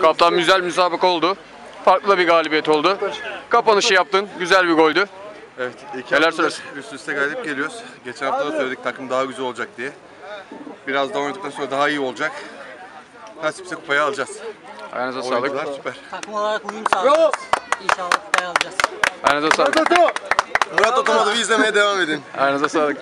Kaptan güzel müsabaka oldu. Farklı bir galibiyet oldu. Kapanışı yaptın. Güzel bir goldü. Evet, iki Neler söylersin? üst üste galip geliyoruz. Geçen hafta da söyledik takım daha güzel olacak diye. Biraz daha oynadıktan sonra daha iyi olacak. Nasipse kupayı alacağız. Ayağınıza sağlık. Oyuncular süper. Takım olarak uyum sağlıyoruz. İnşallah kupayı alacağız. Ayağınıza sağlık. Murat Otomotiv'i izlemeye devam edin. Ayağınıza sağlık.